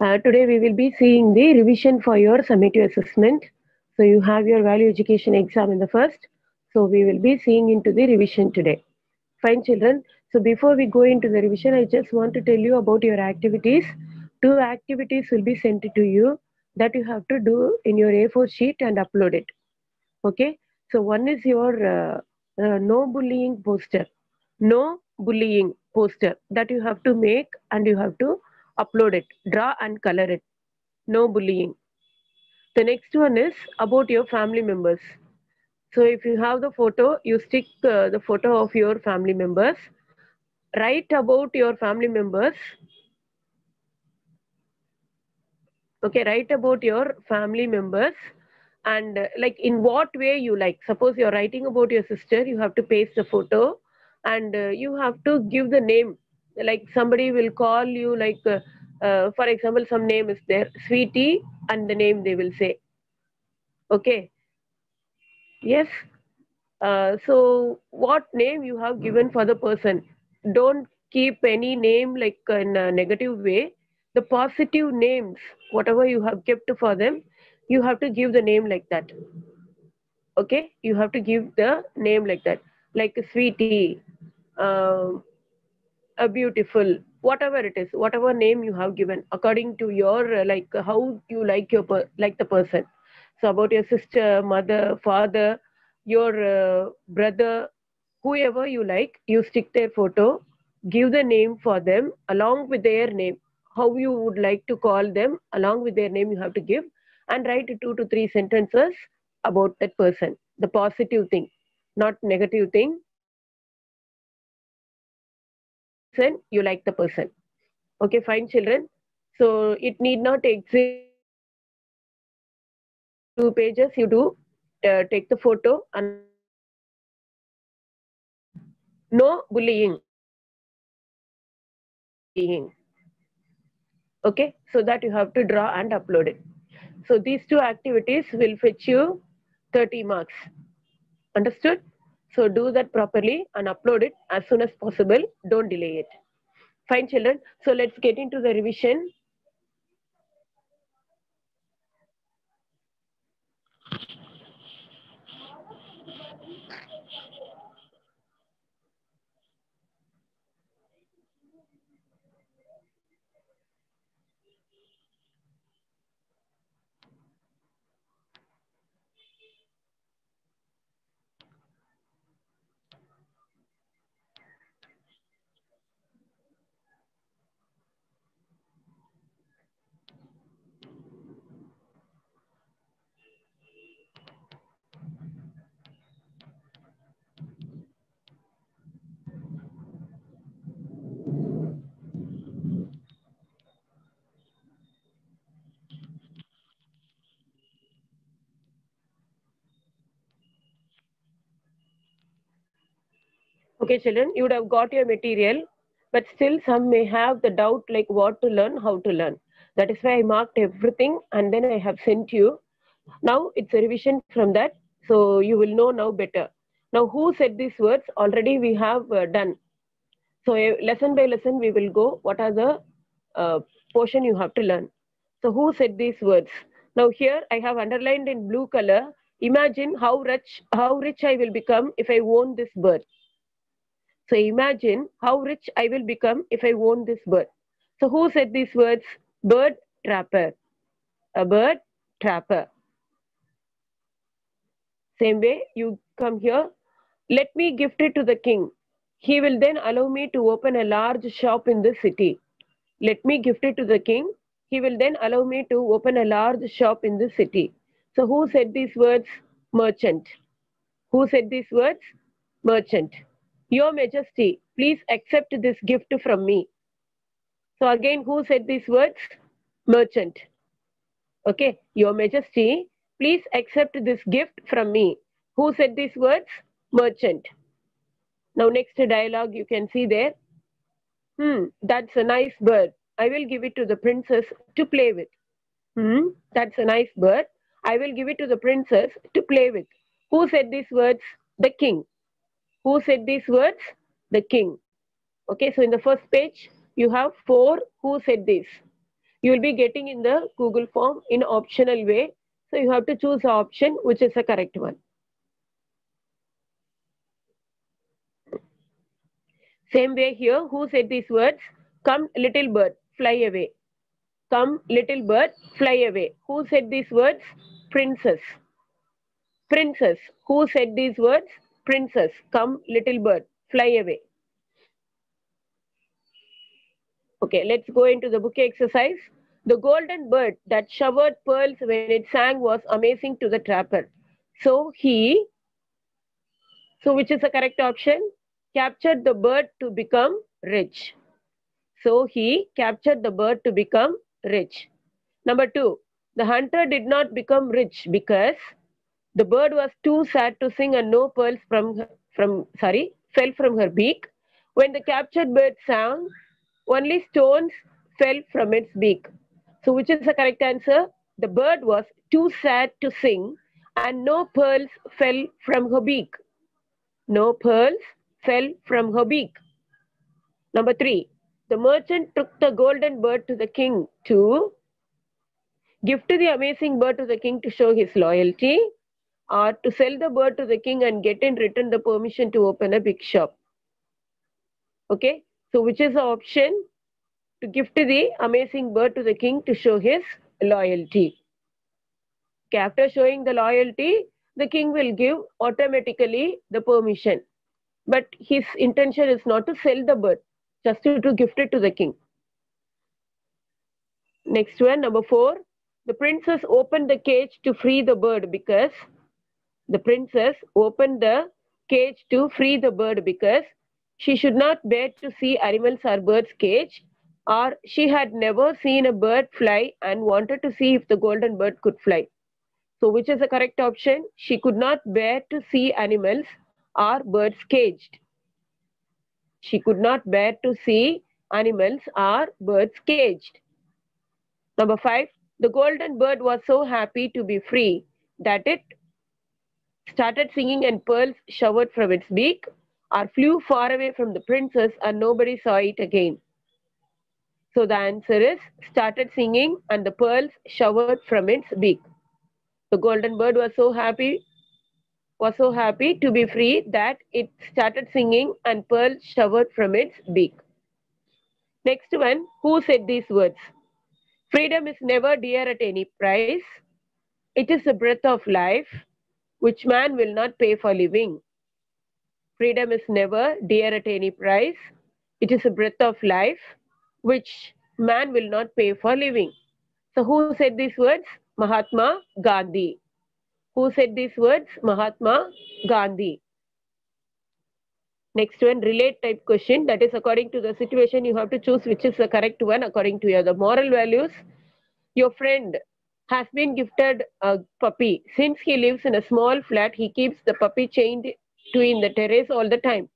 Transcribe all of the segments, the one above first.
Uh, today we will be seeing the revision for your summative assessment. So you have your value education exam in the first. So we will be seeing into the revision today. Fine children. So before we go into the revision, I just want to tell you about your activities. Two activities will be sent to you that you have to do in your A4 sheet and upload it. Okay. So one is your uh, uh, no bullying poster. No bullying poster that you have to make and you have to upload it, draw and color it. No bullying. The next one is about your family members. So if you have the photo, you stick uh, the photo of your family members. Write about your family members. Okay, write about your family members and uh, like in what way you like. Suppose you're writing about your sister, you have to paste the photo and uh, you have to give the name like somebody will call you like uh, uh, for example some name is there sweetie and the name they will say. Okay? Yes? Uh, so what name you have given for the person? Don't keep any name like in a negative way. The positive names whatever you have kept for them you have to give the name like that. Okay? You have to give the name like that. Like sweetie um, a beautiful whatever it is whatever name you have given according to your uh, like uh, how you like your like the person. So about your sister mother father your uh, brother whoever you like you stick their photo give the name for them along with their name how you would like to call them along with their name you have to give and write two to three sentences about that person. The positive thing not negative thing person you like the person. Okay fine children. So it need not exist. Two pages you do uh, take the photo and no bullying. Bullying. Okay so that you have to draw and upload it. So these two activities will fetch you 30 marks. Understood so do that properly and upload it as soon as possible. Don't delay it. Fine, children. So let's get into the revision. Okay, children, you would have got your material, but still some may have the doubt like what to learn, how to learn. That is why I marked everything and then I have sent you. Now it's a revision from that, so you will know now better. Now, who said these words? Already we have uh, done. So, uh, lesson by lesson, we will go. What are the uh, portion you have to learn? So, who said these words? Now, here I have underlined in blue color. Imagine how rich, how rich I will become if I own this bird. So imagine how rich I will become if I own this bird. So who said these words? Bird trapper. A bird trapper. Same way, you come here. Let me gift it to the king. He will then allow me to open a large shop in the city. Let me gift it to the king. He will then allow me to open a large shop in the city. So who said these words? Merchant. Who said these words? Merchant. Your Majesty, please accept this gift from me. So again, who said these words? Merchant. Okay, Your Majesty, please accept this gift from me. Who said these words? Merchant. Now next dialogue you can see there. Hmm, that's a nice bird. I will give it to the princess to play with. Hmm, that's a nice bird. I will give it to the princess to play with. Who said these words? The king. Who said these words? The king. Okay, so in the first page, you have four who said this. You will be getting in the Google form in optional way. So you have to choose the option which is the correct one. Same way here, who said these words? Come little bird, fly away. Come little bird, fly away. Who said these words? Princess. Princess. Who said these words? Princess. Come little bird, fly away. Okay, let's go into the book exercise. The golden bird that showered pearls when it sang was amazing to the trapper. So he, so which is the correct option? Captured the bird to become rich. So he captured the bird to become rich. Number two, the hunter did not become rich because the bird was too sad to sing and no pearls from, from sorry, fell from her beak. When the captured bird sang, only stones fell from its beak. So which is the correct answer? The bird was too sad to sing and no pearls fell from her beak. No pearls fell from her beak. Number three, the merchant took the golden bird to the king to give to the amazing bird to the king to show his loyalty or to sell the bird to the king and get in return the permission to open a big shop. Okay, so which is the option? To gift the amazing bird to the king to show his loyalty. Okay, after showing the loyalty, the king will give automatically the permission. But his intention is not to sell the bird, just to, to gift it to the king. Next one, number four. The princess opened the cage to free the bird because the princess opened the cage to free the bird because she should not bear to see animals or birds' cage, or she had never seen a bird fly and wanted to see if the golden bird could fly. So, which is the correct option? She could not bear to see animals or birds caged. She could not bear to see animals or birds caged. Number five, the golden bird was so happy to be free that it started singing and pearls showered from its beak or flew far away from the princess and nobody saw it again. So the answer is started singing and the pearls showered from its beak. The golden bird was so happy was so happy to be free that it started singing and pearls showered from its beak. Next one, who said these words? Freedom is never dear at any price. It is the breath of life which man will not pay for living. Freedom is never dear at any price. It is a breath of life which man will not pay for living. So, who said these words? Mahatma Gandhi. Who said these words? Mahatma Gandhi. Next one, relate type question. That is according to the situation, you have to choose which is the correct one according to your the moral values. Your friend has been gifted a puppy. Since he lives in a small flat, he keeps the puppy chained to in the terrace all the time.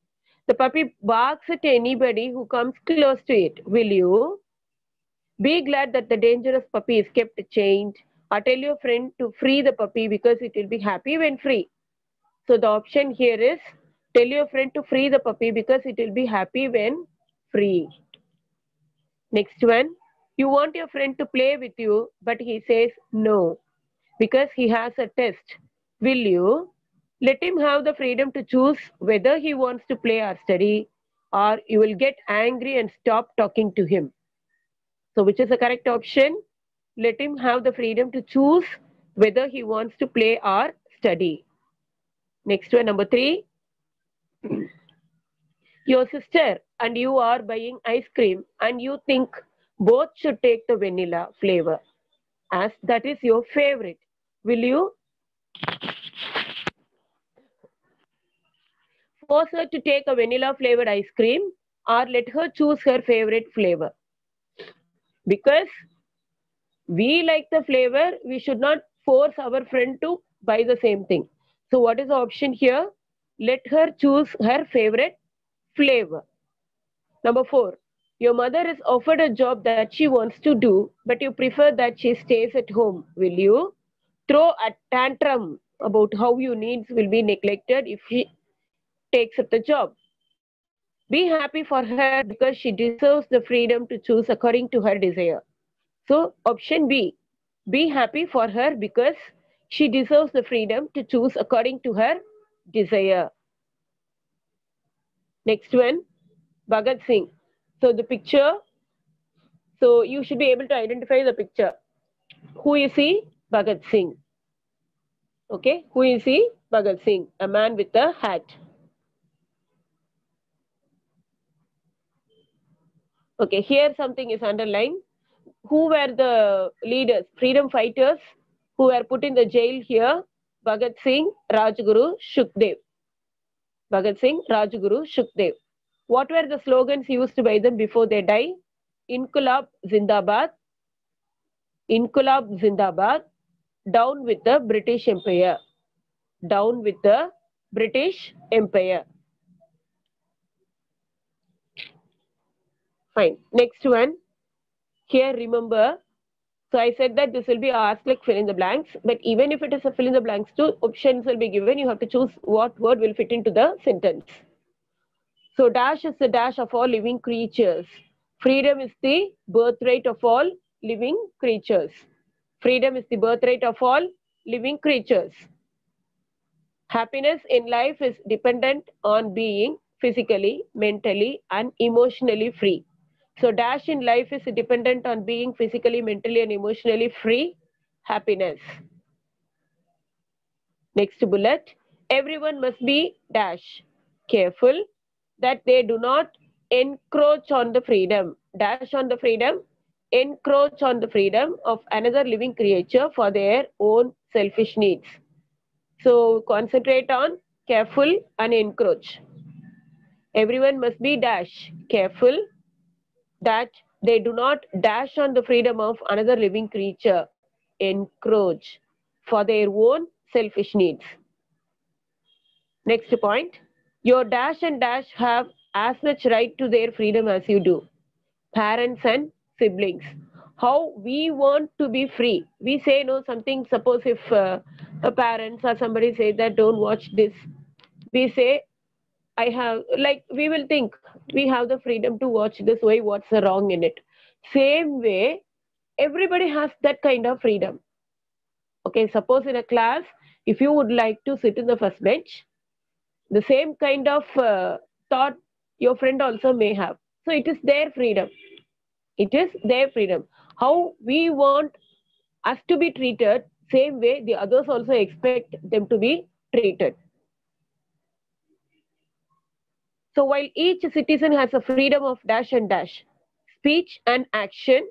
The puppy barks at anybody who comes close to it. Will you be glad that the dangerous puppy is kept chained? Or tell your friend to free the puppy because it will be happy when free. So the option here is tell your friend to free the puppy because it will be happy when free. Next one, you want your friend to play with you, but he says no because he has a test. Will you let him have the freedom to choose whether he wants to play or study, or you will get angry and stop talking to him? So, which is the correct option? Let him have the freedom to choose whether he wants to play or study. Next one, number three. Your sister and you are buying ice cream and you think both should take the vanilla flavor as that is your favorite. Will you force her to take a vanilla flavored ice cream or let her choose her favorite flavor? Because we like the flavor, we should not force our friend to buy the same thing. So, what is the option here? Let her choose her favorite flavor. Number four, your mother is offered a job that she wants to do, but you prefer that she stays at home. Will you throw a tantrum about how your needs will be neglected if she takes up the job? Be happy for her because she deserves the freedom to choose according to her desire. So option B, be happy for her because she deserves the freedom to choose according to her desire. Next one, Bhagat Singh. So the picture, so you should be able to identify the picture. Who is he? Bhagat Singh. Okay, who is he? Bhagat Singh, a man with a hat. Okay, here something is underlined. Who were the leaders, freedom fighters who were put in the jail here? Bhagat Singh, Rajguru, Sukhdev. Bhagat Singh, Rajguru, Sukhdev. What were the slogans used by them before they die? Inquilab Zindabad, Inquilab Zindabad, down with the British Empire. Down with the British Empire. Fine. Next one. Here, remember. So I said that this will be asked like fill in the blanks. But even if it is a fill in the blanks too, options will be given. You have to choose what word will fit into the sentence. So dash is the dash of all living creatures. Freedom is the birthright of all living creatures. Freedom is the birthright of all living creatures. Happiness in life is dependent on being physically, mentally, and emotionally free. So, dash in life is dependent on being physically, mentally, and emotionally free. Happiness. Next bullet. Everyone must be dash careful that they do not encroach on the freedom. Dash on the freedom encroach on the freedom of another living creature for their own selfish needs. So concentrate on careful and encroach. Everyone must be dash careful that they do not dash on the freedom of another living creature, encroach for their own selfish needs. Next point, your dash and dash have as much right to their freedom as you do. Parents and siblings. How we want to be free. We say no something suppose if uh, a parents or somebody say that don't watch this. We say i have like we will think we have the freedom to watch this. Way what's wrong in it? Same way everybody has that kind of freedom. Okay suppose in a class if you would like to sit in the first bench the same kind of uh, thought your friend also may have so it is their freedom it is their freedom. How we want us to be treated, same way the others also expect them to be treated. So while each citizen has a freedom of dash and dash, speech and action,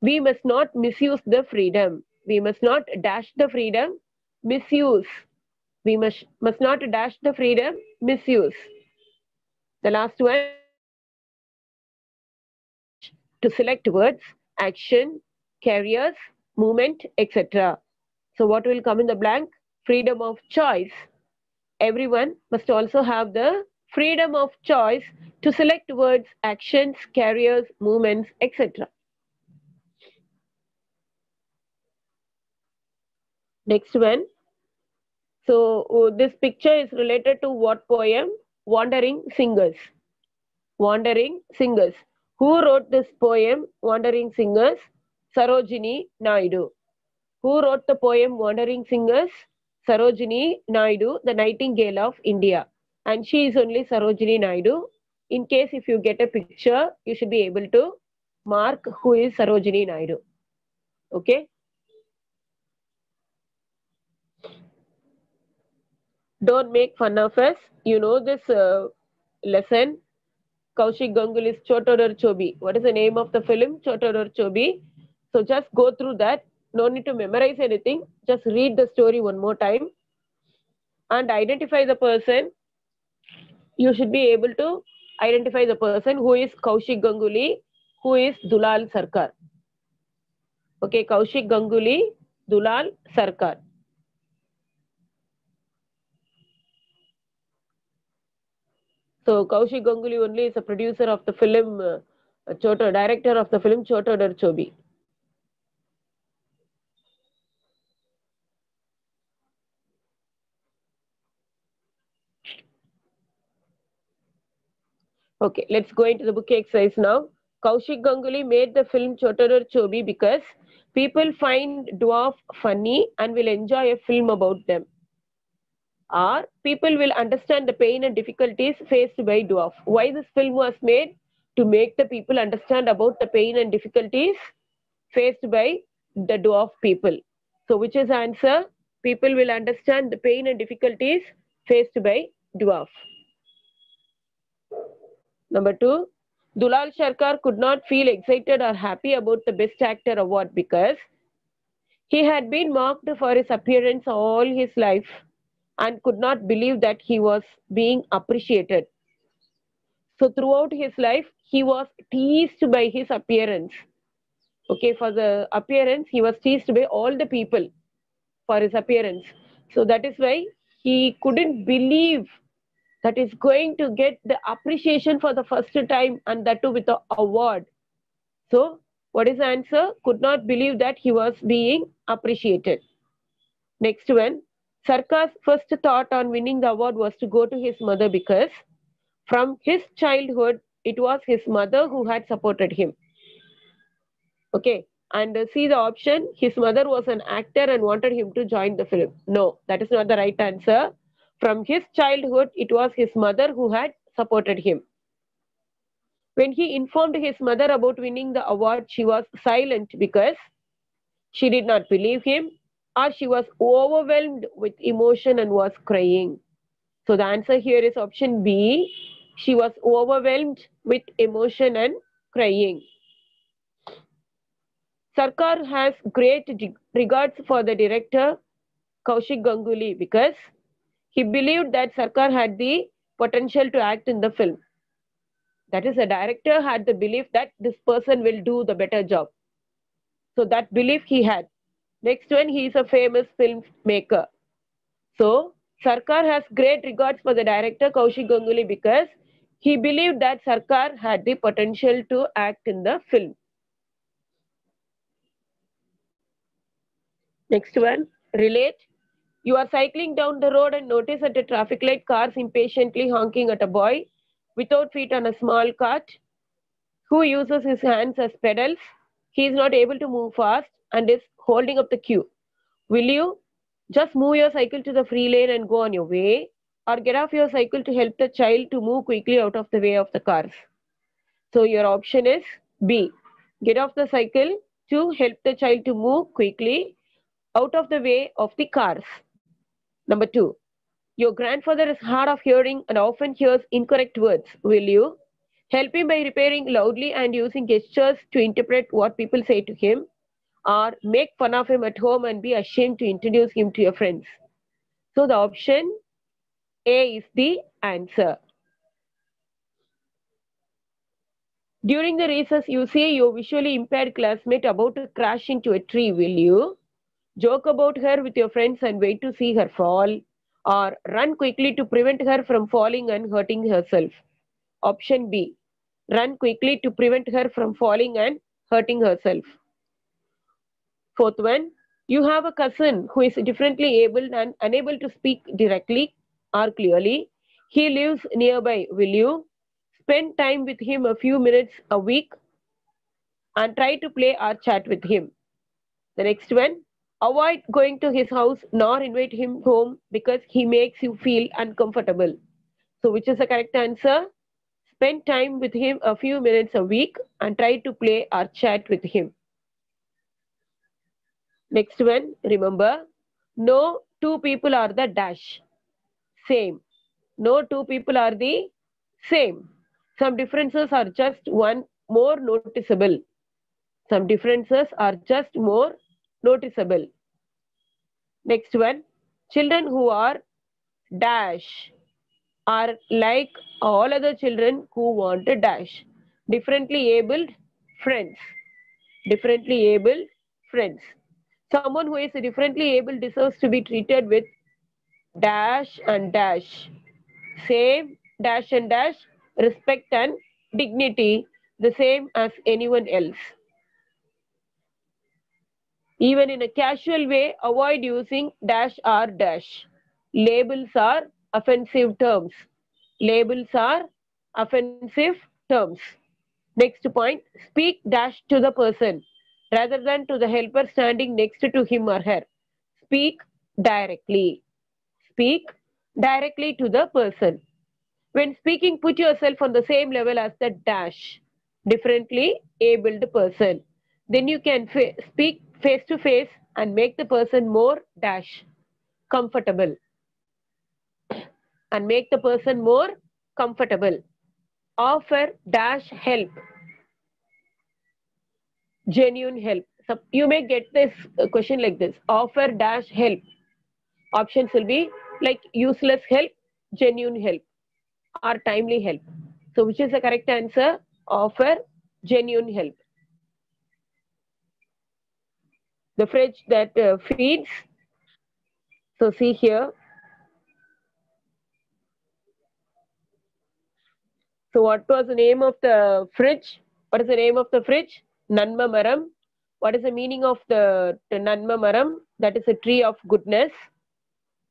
we must not misuse the freedom. We must not dash the freedom, misuse. We must, must not dash the freedom, misuse. The last one to select words, action, carriers, movement, etc. So what will come in the blank? Freedom of choice. Everyone must also have the freedom of choice to select words, actions, carriers, movements, etc. Next one. So uh, this picture is related to what poem? Wandering Singers. Wandering Singers. Who wrote this poem, Wandering Singers? Sarojini Naidu. Who wrote the poem, Wandering Singers? Sarojini Naidu, the Nightingale of India. And she is only Sarojini Naidu. In case if you get a picture, you should be able to mark who is Sarojini Naidu. Okay? Don't make fun of us. You know this uh, lesson Kaushik Ganguly's Chotoder Chobi. What is the name of the film? Chotoder Chobi. So just go through that. No need to memorize anything. Just read the story one more time and identify the person. You should be able to identify the person who is Kaushik Ganguly, who is Dulal Sarkar. Okay, Kaushik Ganguly, Dulal Sarkar. So Kaushik Ganguly only is a producer of the film, uh, Chota, director of the film Chotoder Chobi. Okay, let's go into the book exercise now. Kaushik Ganguly made the film Chotarar Chobi because people find dwarf funny and will enjoy a film about them. Or people will understand the pain and difficulties faced by dwarf. Why this film was made? To make the people understand about the pain and difficulties faced by the dwarf people. So which is answer? People will understand the pain and difficulties faced by dwarf. Number two, Dulal Sarkar could not feel excited or happy about the Best Actor award because he had been mocked for his appearance all his life and could not believe that he was being appreciated. So, throughout his life, he was teased by his appearance. Okay, for the appearance, he was teased by all the people for his appearance. So, that is why he couldn't believe that is going to get the appreciation for the first time and that too with the award. So, what is the answer? Could not believe that he was being appreciated. Next one. Sarkar's first thought on winning the award was to go to his mother because from his childhood, it was his mother who had supported him. Okay, and uh, see the option his mother was an actor and wanted him to join the film. No, that is not the right answer. From his childhood, it was his mother who had supported him. When he informed his mother about winning the award, she was silent because she did not believe him or she was overwhelmed with emotion and was crying. So the answer here is option B. She was overwhelmed with emotion and crying. Sarkar has great regards for the director Kaushik Ganguly because he believed that Sarkar had the potential to act in the film. That is, the director had the belief that this person will do the better job. So that belief he had. Next one, he is a famous filmmaker. So Sarkar has great regards for the director Kaushik Ganguly because he believed that Sarkar had the potential to act in the film. Next one, relate. You are cycling down the road and notice at a traffic light cars impatiently honking at a boy without feet on a small cart who uses his hands as pedals. He is not able to move fast and is holding up the queue. Will you just move your cycle to the free lane and go on your way or get off your cycle to help the child to move quickly out of the way of the cars? So your option is B. Get off the cycle to help the child to move quickly out of the way of the cars. Number two, your grandfather is hard of hearing and often hears incorrect words. Will you help him by repairing loudly and using gestures to interpret what people say to him? Or make fun of him at home and be ashamed to introduce him to your friends? So the option A is the answer. During the recess, you see your visually impaired classmate about to crash into a tree. Will you joke about her with your friends and wait to see her fall? Or run quickly to prevent her from falling and hurting herself? Option B. Run quickly to prevent her from falling and hurting herself. Fourth one, you have a cousin who is differently able and unable to speak directly or clearly. He lives nearby. Will you spend time with him a few minutes a week and try to play or chat with him? The next one, avoid going to his house nor invite him home because he makes you feel uncomfortable. So, which is the correct answer? Spend time with him a few minutes a week and try to play or chat with him. Next one, remember, no two people are the dash. Same. No two people are the same. Some differences are just one more noticeable. Some differences are just more noticeable. Next one, children who are dash are like all other children who want a dash. Differently abled friends. Differently abled friends. Someone who is differently able deserves to be treated with dash and dash. Same dash and dash, respect and dignity, the same as anyone else. Even in a casual way, avoid using dash or dash. Labels are offensive terms. Labels are offensive terms. Next point, speak dash to the person rather than to the helper standing next to him or her. Speak directly. Speak directly to the person. When speaking, put yourself on the same level as the dash, differently abled person. Then you can fa- speak face to face and make the person more dash comfortable and make the person more comfortable. Offer dash help, genuine help. So you may get this uh, question like this offer dash help. Options will be like useless help, genuine help, or timely help. So, which is the correct answer? Offer genuine help. The fridge that uh, feeds. So, see here. So, what was the name of the fridge? What is the name of the fridge? Nanma Maram. What is the meaning of the, the Nanma Maram? That is a tree of goodness.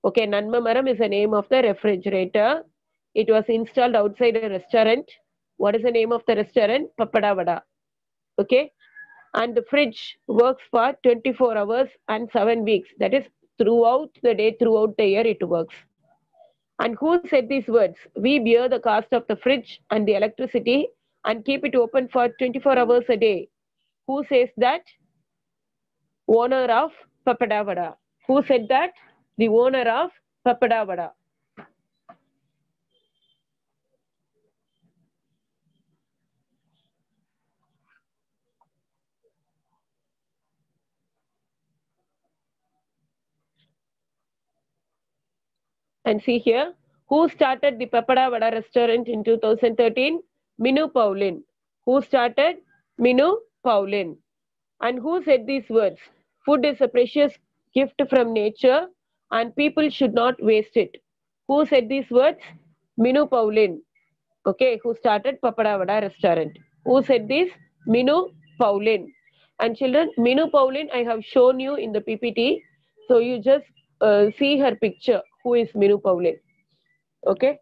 Okay, Nanma Maram is the name of the refrigerator. It was installed outside a restaurant. What is the name of the restaurant? Papada Vada. Okay, and the fridge works for 24 hours and 7 weeks. That is throughout the day, throughout the year, it works. And who said these words? We bear the cost of the fridge and the electricity and keep it open for 24 hours a day. Who says that? Owner of Papadavada. Who said that? The owner of Papadavada. And see here, who started the Papada Vada restaurant in 2013? Minu Paulin. Who started? Minu Paulin. And who said these words? Food is a precious gift from nature and people should not waste it. Who said these words? Minu Paulin. Okay, who started Papadavada restaurant. Who said this? Minu Paulin. And children, Minu Paulin, I have shown you in the PPT. So you just uh, see her picture. Who is Minu Paulin? Okay.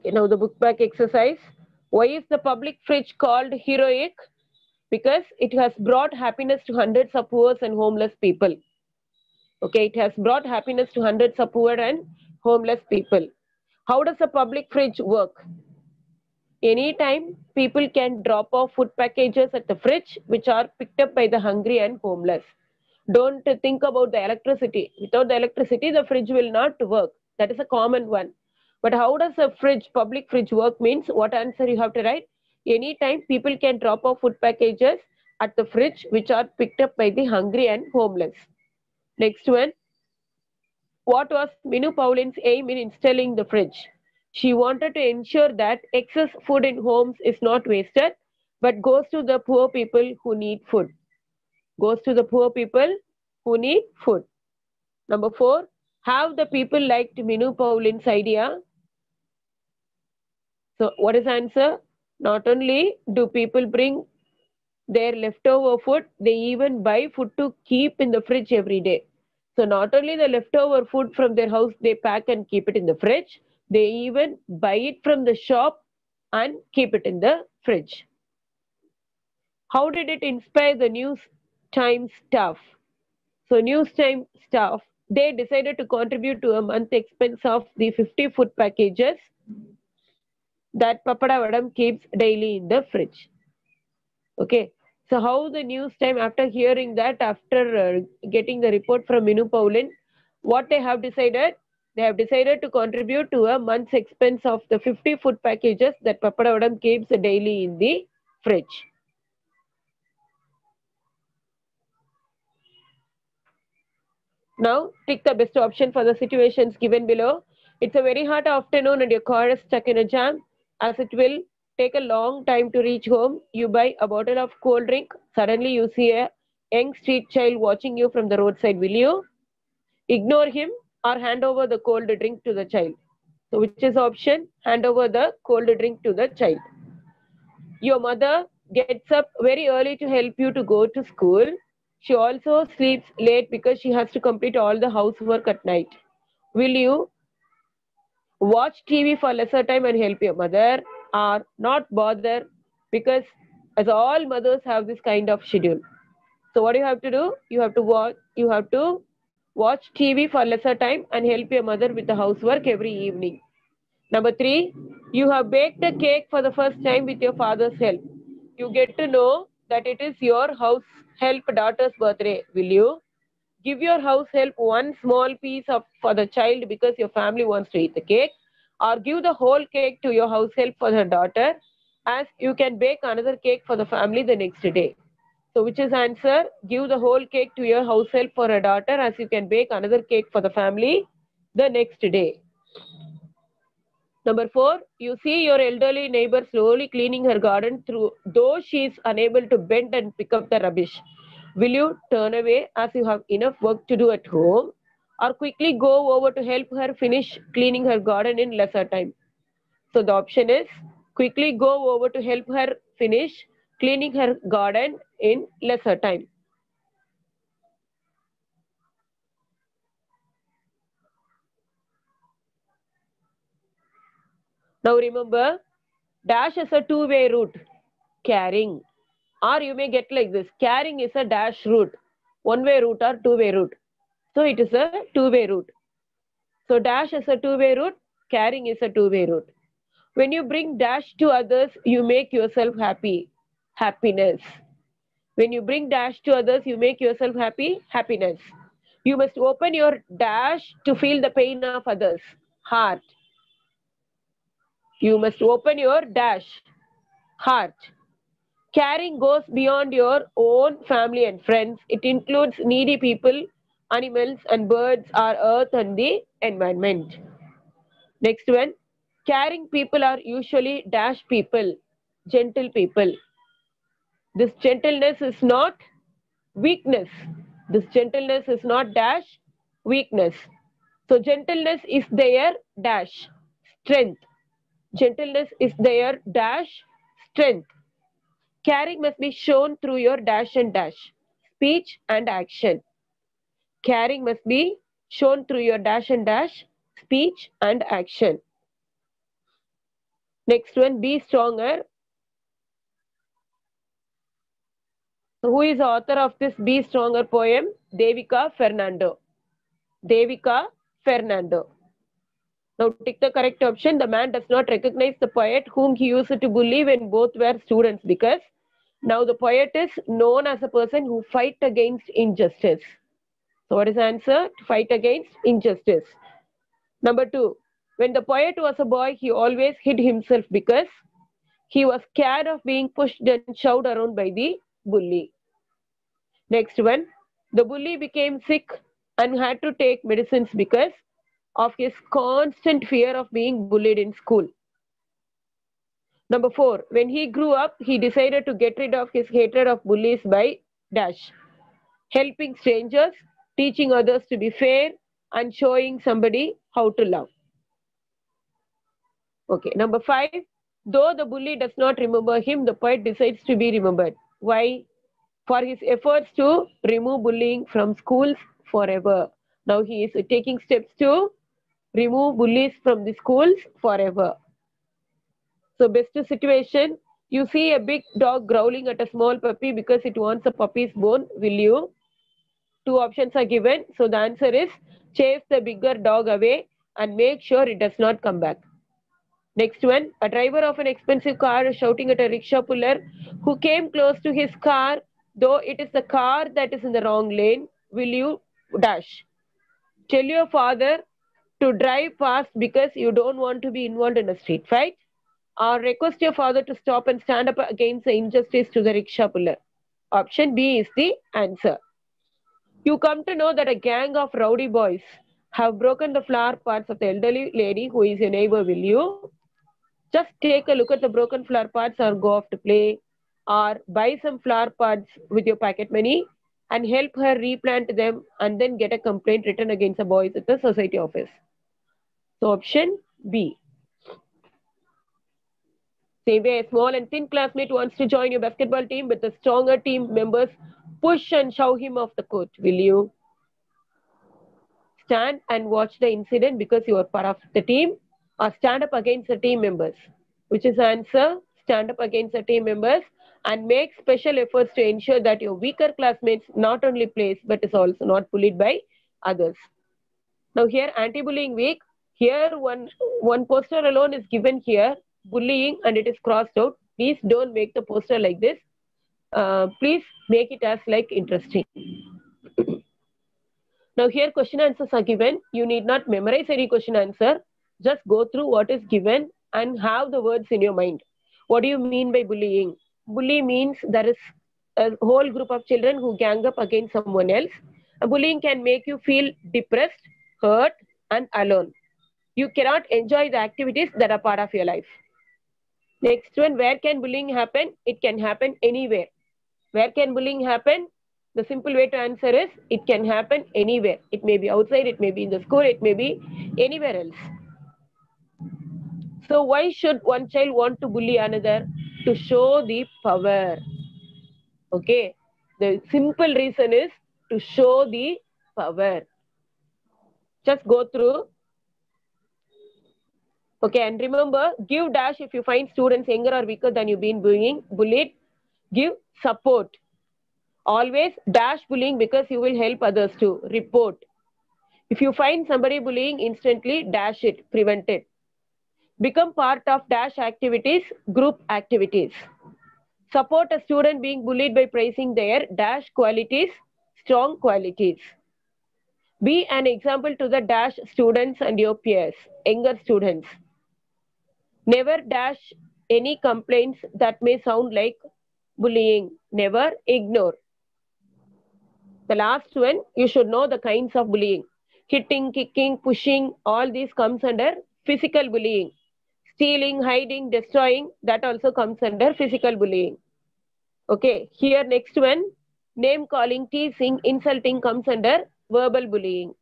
Okay, now the book back exercise. Why is the public fridge called heroic? Because it has brought happiness to hundreds of poor and homeless people. Okay, it has brought happiness to hundreds of poor and homeless people. How does a public fridge work? Anytime people can drop off food packages at the fridge, which are picked up by the hungry and homeless. Don't think about the electricity. Without the electricity, the fridge will not work. That is a common one. But how does a fridge, public fridge work means what answer you have to write? Anytime people can drop off food packages at the fridge, which are picked up by the hungry and homeless. Next one. What was Minu Paulin's aim in installing the fridge? She wanted to ensure that excess food in homes is not wasted, but goes to the poor people who need food. Goes to the poor people who need food. Number four, have the people liked Minu Paulin's idea? So, what is answer? Not only do people bring their leftover food, they even buy food to keep in the fridge every day. So, not only the leftover food from their house they pack and keep it in the fridge, they even buy it from the shop and keep it in the fridge. How did it inspire the News Times staff? So, News Times staff they decided to contribute to a month expense of the 50 food packages that Papada Vadam keeps daily in the fridge. Okay. So how the news time after hearing that, after uh, getting the report from Minu Paulin, what they have decided? They have decided to contribute to a month's expense of the 50 food packages that Papada Vadam keeps daily in the fridge. Now, pick the best option for the situations given below. It's a very hot afternoon and your car is stuck in a jam. As it will take a long time to reach home, you buy a bottle of cold drink. Suddenly, you see a young street child watching you from the roadside. Will you ignore him or hand over the cold drink to the child? So, which is option? Hand over the cold drink to the child. Your mother gets up very early to help you to go to school. She also sleeps late because she has to complete all the housework at night. Will you watch TV for lesser time and help your mother or not bother because as all mothers have this kind of schedule. So what do you have to do? You have to watch you have to watch TV for lesser time and help your mother with the housework every evening. Number three, you have baked a cake for the first time with your father's help. You get to know that it is your house help daughter's birthday. Will you give your house help one small piece of for the child because your family wants to eat the cake, or give the whole cake to your house help for her daughter, as you can bake another cake for the family the next day. So which is answer? Give the whole cake to your house help for a daughter as you can bake another cake for the family the next day. Number four, you see your elderly neighbor slowly cleaning her garden through, though she is unable to bend and pick up the rubbish. Will you turn away as you have enough work to do at home or quickly go over to help her finish cleaning her garden in lesser time? So the option is quickly go over to help her finish cleaning her garden in lesser time. Now remember, dash is a two-way route, carrying. Or you may get like this, carrying is a dash route, one-way route or two-way route. So it is a two-way route. So dash is a two-way route, carrying is a two-way route. When you bring dash to others, you make yourself happy, happiness. When you bring dash to others, you make yourself happy, happiness. You must open your dash to feel the pain of others, heart. You must open your dash, heart. Caring goes beyond your own family and friends. It includes needy people, animals, and birds, our earth, and the environment. Next one. Caring people are usually dash people, gentle people. This gentleness is not weakness. This gentleness is not dash weakness. So gentleness is their dash strength. Gentleness is their dash strength. Caring must be shown through your dash and dash, speech and action. Caring must be shown through your dash and dash, speech and action. Next one, be stronger. Who is the author of this Be Stronger poem? Devika Fernando. Devika Fernando. Now take the correct option. The man does not recognize the poet whom he used to bully when both were students because now the poet is known as a person who fight against injustice. So what is the answer? To fight against injustice. Number two, when the poet was a boy, he always hid himself because he was scared of being pushed and shoved around by the bully. Next one, the bully became sick and had to take medicines because of his constant fear of being bullied in school. Number four, when he grew up, he decided to get rid of his hatred of bullies by dash, helping strangers, teaching others to be fair, and showing somebody how to love. Okay, number five, though the bully does not remember him, the poet decides to be remembered. Why? For his efforts to remove bullying from schools forever. Now he is taking steps to remove bullies from the schools forever. So best situation, you see a big dog growling at a small puppy because it wants a puppy's bone. Will you? Two options are given. So the answer is chase the bigger dog away and make sure it does not come back. Next one, a driver of an expensive car is shouting at a rickshaw puller who came close to his car, though it is the car that is in the wrong lane. Will you dash? Tell your father to drive fast because you don't want to be involved in a street fight or request your father to stop and stand up against the injustice to the rickshaw puller. Option B is the answer. You come to know that a gang of rowdy boys have broken the flower pots of the elderly lady who is your neighbor. Will you? Just take a look at the broken flower pots or go off to play or buy some flower pots with your pocket money and help her replant them and then get a complaint written against the boys at the society office. So option B. Same way, a small and thin classmate wants to join your basketball team, but the stronger team members push and shove him off the court. Will you stand and watch the incident because you are part of the team, or stand up against the team members? Which is answer? Stand up against the team members and make special efforts to ensure that your weaker classmates not only plays but is also not bullied by others. Now here anti-bullying week, here one, one poster alone is given here, bullying and it is crossed out. Please don't make the poster like this. Uh, please make it as like interesting. now here question answers are given. You need not memorize any question answer. Just go through what is given and have the words in your mind. What do you mean by bullying? Bully means there is a whole group of children who gang up against someone else. Bullying can make you feel depressed, hurt, and alone. You cannot enjoy the activities that are part of your life. Next one, where can bullying happen? It can happen anywhere. Where can bullying happen? The simple way to answer is it can happen anywhere. It may be outside, it may be in the school, it may be anywhere else. So why should one child want to bully another? To show the power. Okay. The simple reason is to show the power. Just go through. Okay, and remember, give dash if you find students younger or weaker than you've been bullying, bullied. Give support. Always dash bullying because you will help others to report. If you find somebody bullying, instantly dash it, prevent it. Become part of dash activities, group activities. Support a student being bullied by praising their dash qualities, strong qualities. Be an example to the dash students and your peers, younger students. Never dash any complaints that may sound like bullying. Never ignore. The last one, you should know the kinds of bullying. Hitting, kicking, pushing, all these comes under physical bullying. Stealing, hiding, destroying, that also comes under physical bullying. Okay, here next one, name calling, teasing, insulting comes under verbal bullying.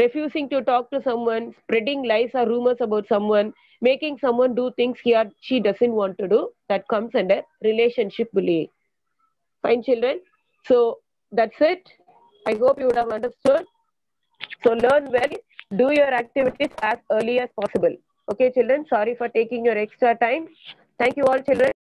Refusing to talk to someone, spreading lies or rumors about someone, making someone do things he or she doesn't want to do, that comes under relationship bullying. Fine, children. So that's it. I hope you would have understood. So learn well, do your activities as early as possible. Okay, children, sorry for taking your extra time. Thank you all, children.